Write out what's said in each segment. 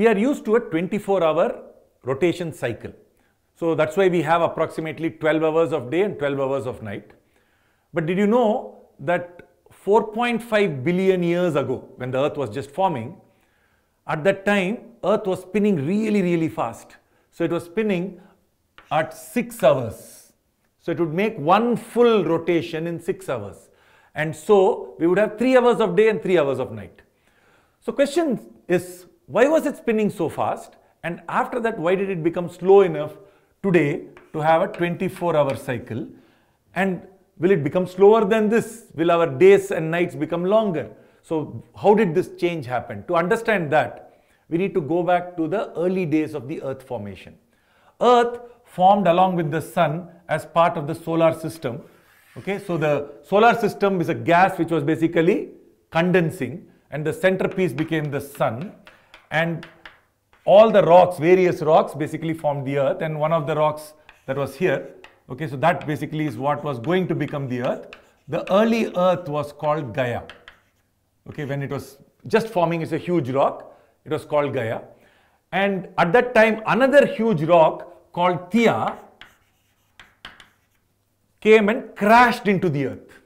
we are used to a 24 hour rotation cycle. So that's why we have approximately 12 hours of day and 12 hours of night. But did you know that 4.5 billion years ago, when the earth was just forming, at that time, earth was spinning really, really fast. So it was spinning at 6 hours. So it would make one full rotation in 6 hours. And so we would have 3 hours of day and 3 hours of night. So question is, why was it spinning so fast? And after that, why did it become slow enough today to have a 24 hour cycle? And will it become slower than this? Will our days and nights become longer? So how did this change happen? To understand that, we need to go back to the early days of the earth formation. Earth formed along with the sun as part of the solar system. Okay, so the solar system is a gas which was basically condensing and the centerpiece became the sun and all the rocks, various rocks basically formed the earth and one of the rocks that was here, okay, so that basically is what was going to become the earth. The early earth was called Gaia. Okay, when it was just forming, it's a huge rock, it was called Gaia. And at that time, another huge rock called Theia came and crashed into the earth.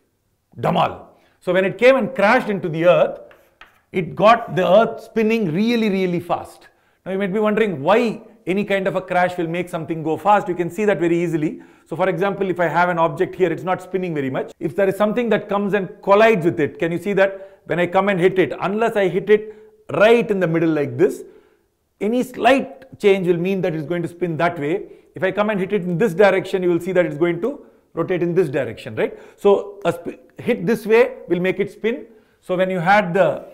Damal. So when it came and crashed into the earth, it got the earth spinning really, really fast. Now you might be wondering why any kind of a crash will make something go fast. You can see that very easily. So for example, if I have an object here, it's not spinning very much. If there is something that comes and collides with it, can you see that when I come and hit it, unless I hit it right in the middle like this, any slight change will mean that it's going to spin that way. If I come and hit it in this direction, you will see that it's going to rotate in this direction, right? So a hit this way will make it spin. So when you had the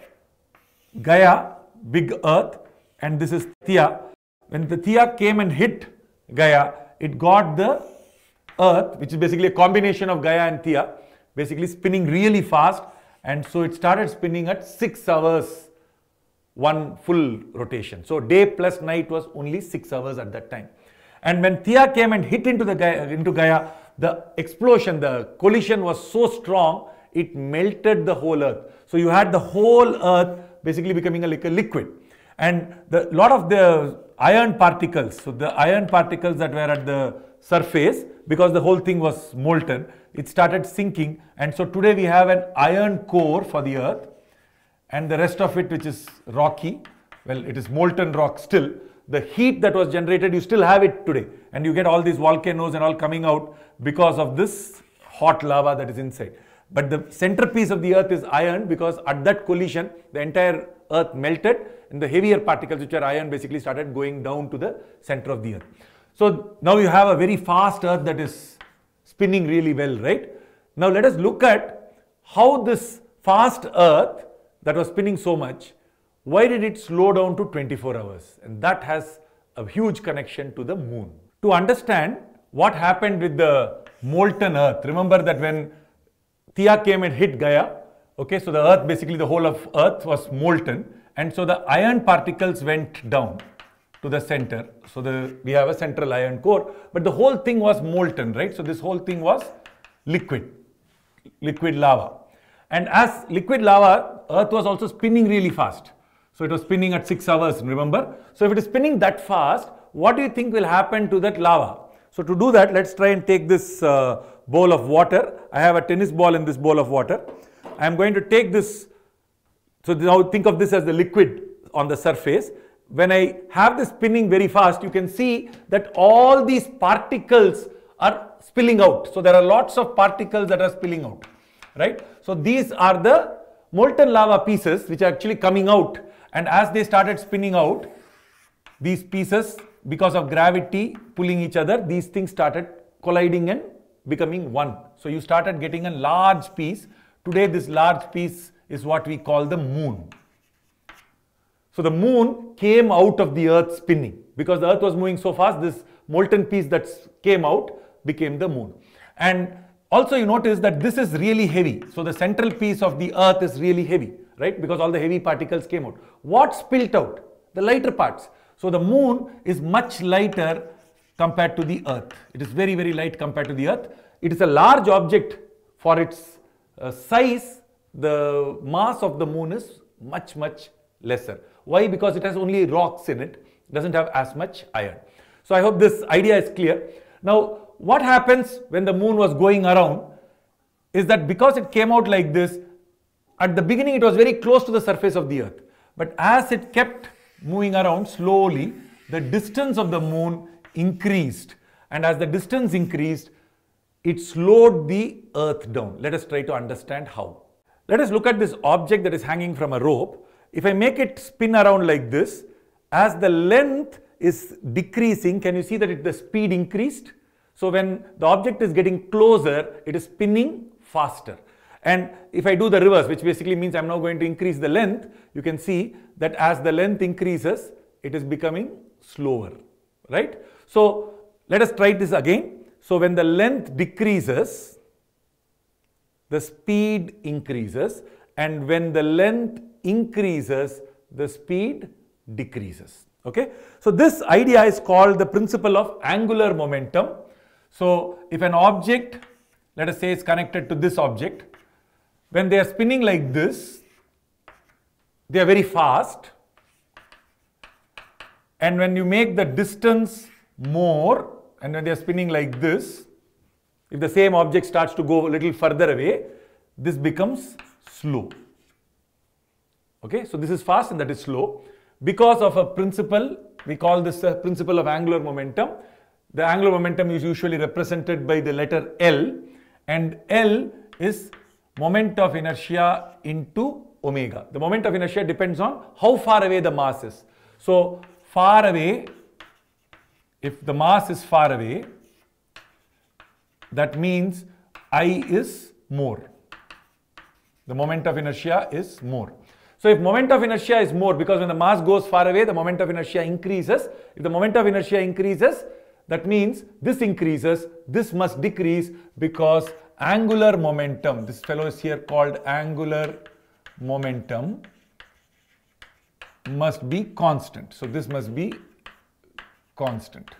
Gaia, big earth, and this is Theia, when the Theia came and hit Gaia, it got the earth, which is basically a combination of Gaia and Theia, basically spinning really fast. And so it started spinning at 6 hours, one full rotation. So day plus night was only 6 hours at that time. And when Theia came and hit into the Gaia, into Gaia, the explosion, the collision was so strong, it melted the whole earth. So you had the whole earth basically becoming a, a liquid. And the lot of the iron particles, so the iron particles that were at the surface, because the whole thing was molten, it started sinking. And so today we have an iron core for the earth and the rest of it which is rocky, well it is molten rock still. The heat that was generated, you still have it today. And you get all these volcanoes and all coming out because of this hot lava that is inside. But the centerpiece of the earth is iron because at that collision, the entire earth melted and the heavier particles which are iron basically started going down to the center of the earth. So now you have a very fast earth that is spinning really well, right? Now let us look at how this fast earth that was spinning so much, why did it slow down to 24 hours? And that has a huge connection to the moon. To understand what happened with the molten earth, remember that when Theia came and hit Gaia, okay, so the earth, basically the whole of earth was molten and so the iron particles went down to the center. So the, we have a central iron core, but the whole thing was molten, right? So this whole thing was liquid, liquid lava. And as liquid lava, earth was also spinning really fast. So it was spinning at 6 hours, remember? So if it is spinning that fast, what do you think will happen to that lava? So to do that, let's try and take this uh, bowl of water. I have a tennis ball in this bowl of water. I am going to take this, so now think of this as the liquid on the surface. When I have this spinning very fast, you can see that all these particles are spilling out. So there are lots of particles that are spilling out, right? So these are the molten lava pieces which are actually coming out. And as they started spinning out, these pieces, because of gravity pulling each other, these things started colliding and becoming one. So you started getting a large piece. Today this large piece is what we call the moon. So the moon came out of the earth spinning because the earth was moving so fast this molten piece that came out became the moon. And also you notice that this is really heavy. So the central piece of the earth is really heavy, right? Because all the heavy particles came out. What spilt out? The lighter parts. So the moon is much lighter compared to the earth. It is very, very light compared to the earth. It is a large object for its uh, size. The mass of the moon is much, much lesser. Why? Because it has only rocks in it, doesn't have as much iron. So I hope this idea is clear. Now, what happens when the moon was going around is that because it came out like this, at the beginning it was very close to the surface of the earth. But as it kept moving around slowly, the distance of the moon increased. And as the distance increased, it slowed the earth down. Let us try to understand how. Let us look at this object that is hanging from a rope. If I make it spin around like this, as the length is decreasing, can you see that it, the speed increased? So when the object is getting closer, it is spinning faster. And if I do the reverse, which basically means I'm now going to increase the length, you can see that as the length increases, it is becoming slower, right? So let us try this again. So when the length decreases, the speed increases and when the length increases, the speed decreases. Okay. So this idea is called the principle of angular momentum. So if an object, let us say is connected to this object, when they are spinning like this, they are very fast. And when you make the distance more, and when they are spinning like this, if the same object starts to go a little further away, this becomes slow. Okay, so this is fast and that is slow. Because of a principle, we call this a principle of angular momentum. The angular momentum is usually represented by the letter L and L is moment of inertia into omega. The moment of inertia depends on how far away the mass is. So far away, if the mass is far away, that means I is more. The moment of inertia is more. So if moment of inertia is more, because when the mass goes far away, the moment of inertia increases. If the moment of inertia increases, that means this increases, this must decrease because angular momentum, this fellow is here called angular momentum, must be constant. So this must be constant.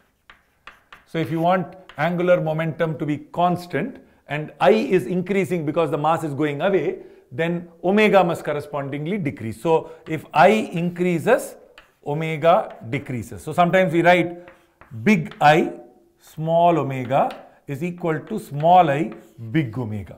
So if you want angular momentum to be constant and I is increasing because the mass is going away, then omega must correspondingly decrease. So if I increases, omega decreases. So sometimes we write big I, small omega is equal to small i big omega.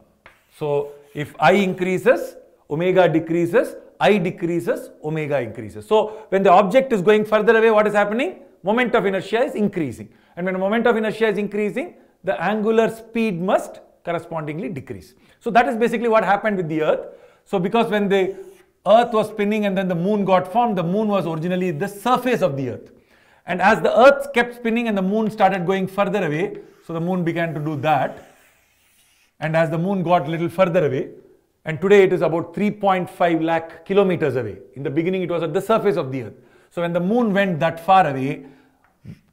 So if I increases, omega decreases, I decreases, omega increases. So when the object is going further away, what is happening? Moment of inertia is increasing. And when moment of inertia is increasing, the angular speed must correspondingly decrease. So that is basically what happened with the earth. So because when the earth was spinning and then the moon got formed, the moon was originally the surface of the earth. And as the earth kept spinning and the moon started going further away, so the moon began to do that. And as the moon got a little further away, and today it is about 3.5 lakh kilometers away. In the beginning, it was at the surface of the earth. So when the moon went that far away,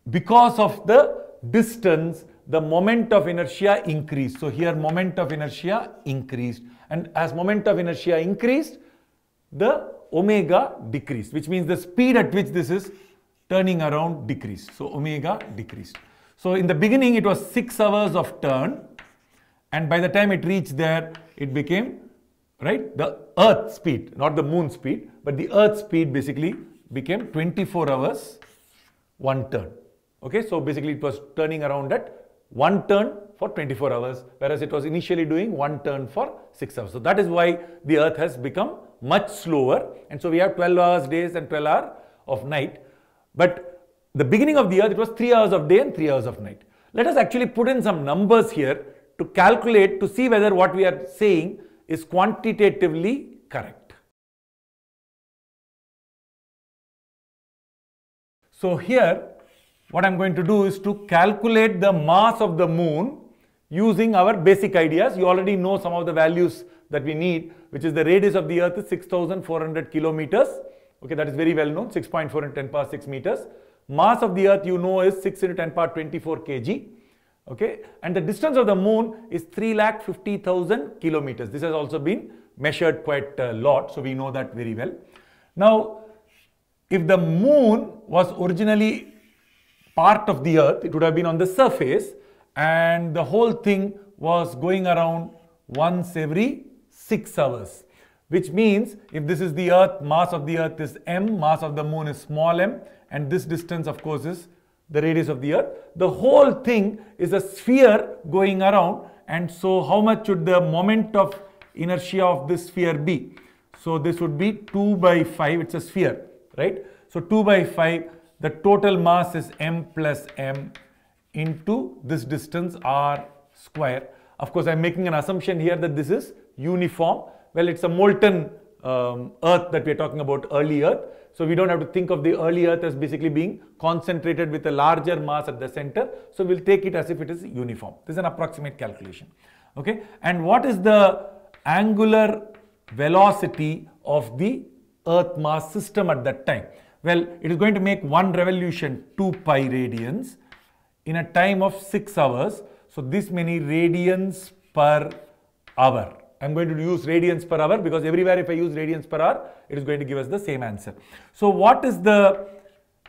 because of the distance, the moment of inertia increased. So here moment of inertia increased. And as moment of inertia increased, the omega decreased, which means the speed at which this is turning around decreased. So omega decreased. So in the beginning it was 6 hours of turn and by the time it reached there it became right the earth speed not the moon speed but the earth speed basically became 24 hours one turn. Okay so basically it was turning around at one turn for 24 hours whereas it was initially doing one turn for 6 hours. So that is why the earth has become much slower and so we have 12 hours days and 12 hours of night but the beginning of the earth, it was 3 hours of day and 3 hours of night. Let us actually put in some numbers here to calculate to see whether what we are saying is quantitatively correct. So here, what I'm going to do is to calculate the mass of the moon using our basic ideas. You already know some of the values that we need, which is the radius of the earth is 6,400 kilometers. Okay, that is very well known, 6.4 and 10 power 6 meters. Mass of the earth you know is 6 into 10 power 24 kg. Okay, and the distance of the moon is 3,50,000 kilometers. This has also been measured quite a lot, so we know that very well. Now, if the moon was originally part of the earth, it would have been on the surface and the whole thing was going around once every 6 hours. which means if this is the earth, mass of the earth is m, mass of the moon is small m, and this distance of course is the radius of the earth. The whole thing is a sphere going around and so how much should the moment of inertia of this sphere be? So this would be 2 by 5, it's a sphere, right? So 2 by 5, the total mass is m plus m into this distance r square. Of course, I'm making an assumption here that this is uniform. Well, it's a molten um, earth that we're talking about, early earth. So we don't have to think of the early earth as basically being concentrated with a larger mass at the center. So we'll take it as if it is uniform. This is an approximate calculation. Okay. And what is the angular velocity of the earth mass system at that time? Well, it is going to make one revolution 2 pi radians in a time of 6 hours. So this many radians per hour. I'm going to use radians per hour because everywhere if I use radians per hour, it is going to give us the same answer. So what is the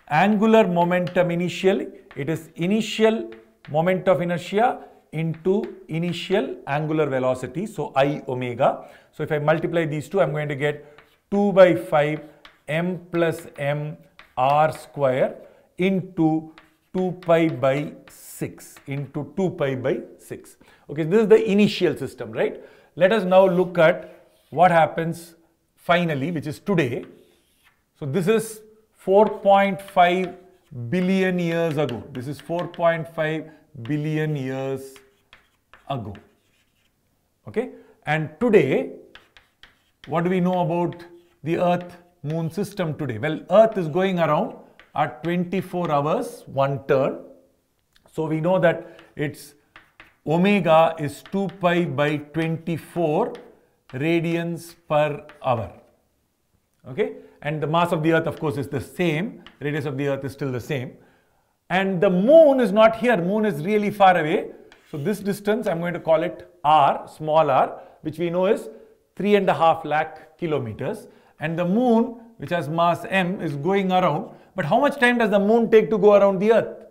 angular momentum initially? It is initial moment of inertia into initial angular velocity. So I omega. So if I multiply these two, I'm going to get 2 by 5 m plus m r square into 2 pi by 6 into 2 pi by 6. Okay, this is the initial system, right? Let us now look at what happens finally, which is today. So this is 4.5 billion years ago. This is 4.5 billion years ago. Okay, and today, what do we know about the Earth Moon system today? Well, Earth is going around at 24 hours, one turn. So we know that its omega is 2 pi by 24 radians per hour. Okay, and the mass of the earth of course is the same, radius of the earth is still the same. And the moon is not here, moon is really far away. So this distance I'm going to call it r, small r, which we know is three and a half lakh kilometers. And the moon, which has mass m, is going around. But how much time does the moon take to go around the earth?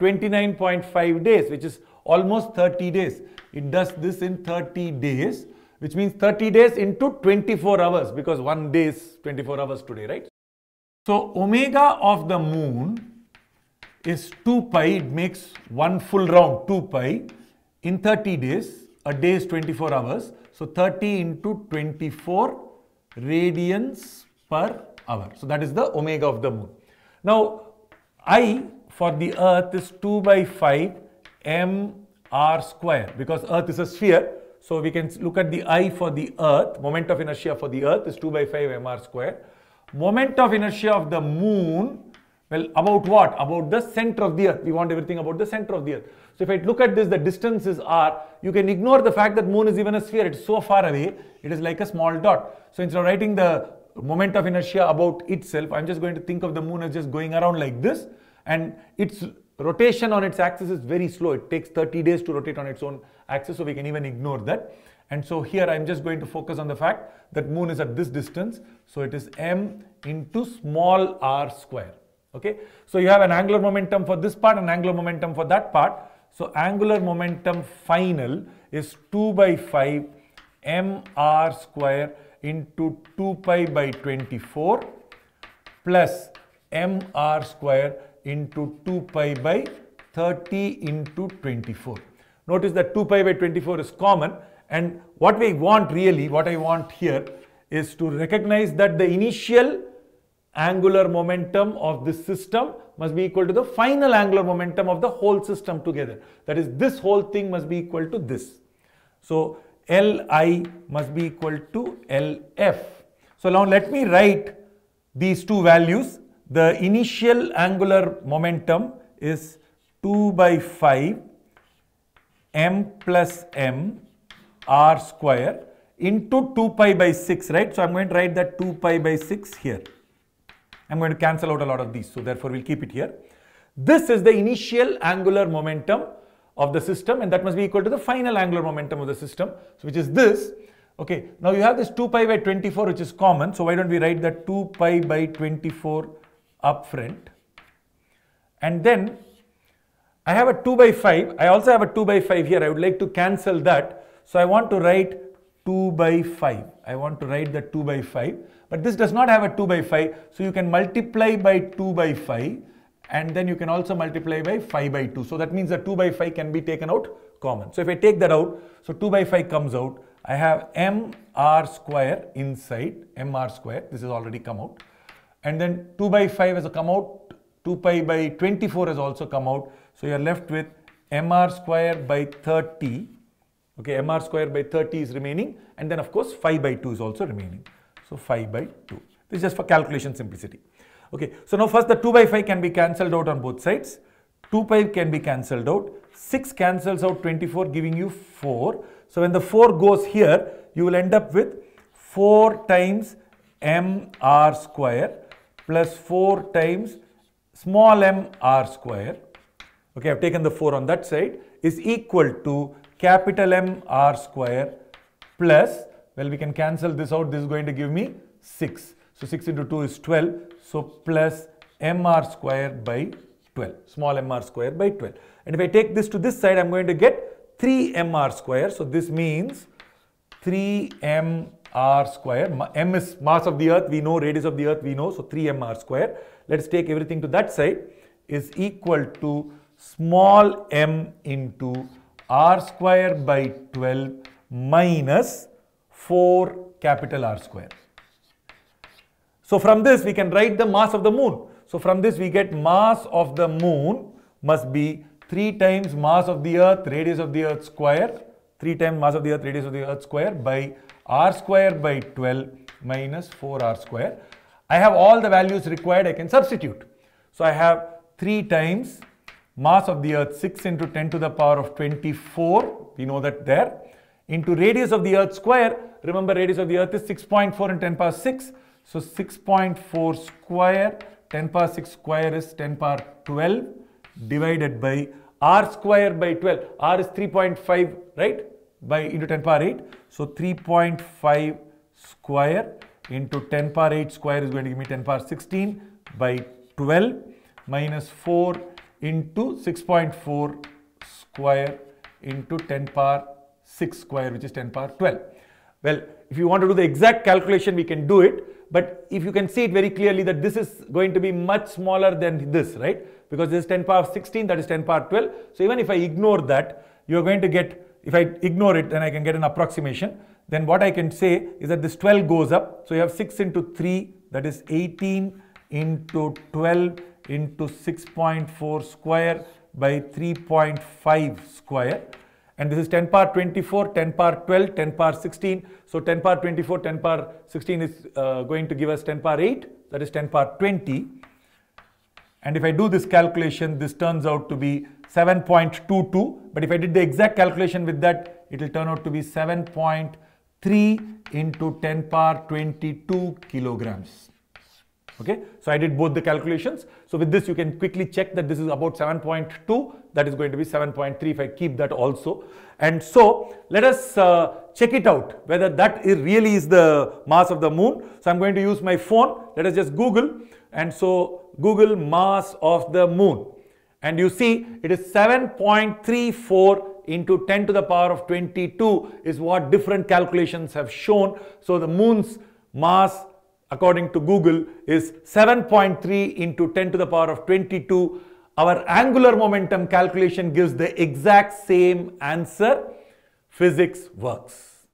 29.5 days, which is almost 30 days. It does this in 30 days, which means 30 days into 24 hours because one day is 24 hours today, right? So omega of the moon is 2 pi, it makes one full round 2 pi in 30 days, a day is 24 hours. So 30 into 24 radians per hour. So that is the omega of the moon. Now I for the earth is 2 by 5 m r square because earth is a sphere. So we can look at the I for the earth, moment of inertia for the earth is 2 by 5 m r square. Moment of inertia of the moon, well about what? About the center of the earth. We want everything about the center of the earth. So if I look at this, the distance is r. You can ignore the fact that moon is even a sphere. It's so far away, it is like a small dot. So instead of writing the moment of inertia about itself, I'm just going to think of the moon as just going around like this and its rotation on its axis is very slow. It takes 30 days to rotate on its own axis, so we can even ignore that. And so here I'm just going to focus on the fact that moon is at this distance. So it is m into small r square. Okay. So you have an angular momentum for this part and angular momentum for that part. So angular momentum final is 2 by 5 m r square into 2 pi by 24 plus m r square into 2 pi by 30 into 24. Notice that 2 pi by 24 is common and what we want really, what I want here is to recognize that the initial angular momentum of this system must be equal to the final angular momentum of the whole system together. That is, this whole thing must be equal to this. So, Li must be equal to Lf. So, now let me write these two values the initial angular momentum is 2 by 5 m plus m r square into 2 pi by 6, right? So I'm going to write that 2 pi by 6 here. I'm going to cancel out a lot of these, so therefore we'll keep it here. This is the initial angular momentum of the system and that must be equal to the final angular momentum of the system, which is this. Okay, now you have this 2 pi by 24 which is common, so why don't we write that 2 pi by 24 up front. And then I have a 2 by 5. I also have a 2 by 5 here. I would like to cancel that. So I want to write 2 by 5. I want to write the 2 by 5. But this does not have a 2 by 5. So you can multiply by 2 by 5 and then you can also multiply by 5 by 2. So that means the 2 by 5 can be taken out common. So if I take that out, so 2 by 5 comes out. I have mr square inside, mr square. This has already come out. And then 2 by 5 has come out. 2 pi by 24 has also come out. So you are left with mr square by 30. Okay, mr square by 30 is remaining. And then of course 5 by 2 is also remaining. So 5 by 2. This is just for calculation simplicity. Okay, so now first the 2 by 5 can be cancelled out on both sides. 2 pi can be cancelled out. 6 cancels out 24 giving you 4. So when the 4 goes here, you will end up with 4 times mr square plus 4 times small m r square. Okay, I've taken the 4 on that side is equal to capital M r square plus, well we can cancel this out, this is going to give me 6. So 6 into 2 is 12. So plus mr square by 12, small mr square by 12. And if I take this to this side, I'm going to get 3 mr square. So this means 3 mr square. M is mass of the earth, we know, radius of the earth, we know. So 3mr square. Let's take everything to that side is equal to small m into r square by 12 minus 4 capital R square. So from this we can write the mass of the moon. So from this we get mass of the moon must be 3 times mass of the earth radius of the earth square 3 times mass of the earth radius of the earth square by r square by 12 minus 4r square. I have all the values required I can substitute. So I have 3 times mass of the earth 6 into 10 to the power of 24 we know that there. Into radius of the earth square. Remember radius of the earth is 6.4 and 10 power 6 so 6.4 square 10 power 6 square is 10 power 12 divided by r square by 12 r is 3.5 right by into 10 power 8 so 3.5 square into 10 power 8 square is going to give me 10 power 16 by 12 minus 4 into 6.4 square into 10 power 6 square which is 10 power 12. Well, if you want to do the exact calculation, we can do it. But if you can see it very clearly that this is going to be much smaller than this, right? Because this is 10 power 16, that is 10 power 12. So even if I ignore that, you are going to get, if I ignore it, then I can get an approximation. Then what I can say is that this 12 goes up. So you have 6 into 3, that is 18 into 12 into 6.4 square by 3.5 square and this is 10 power 24, 10 power 12, 10 power 16. So 10 power 24, 10 power 16 is uh, going to give us 10 power 8 that is 10 power 20 and if I do this calculation this turns out to be 7.22 but if I did the exact calculation with that it will turn out to be 7.3 into 10 power 22 kilograms. Okay, so I did both the calculations. So with this, you can quickly check that this is about 7.2. That is going to be 7.3 if I keep that also. And so let us uh, check it out whether that is really is the mass of the moon. So I'm going to use my phone. Let us just Google. And so Google mass of the moon. And you see it is 7.34 into 10 to the power of 22 is what different calculations have shown. So the moon's mass according to Google is 7.3 into 10 to the power of 22. Our angular momentum calculation gives the exact same answer. Physics works.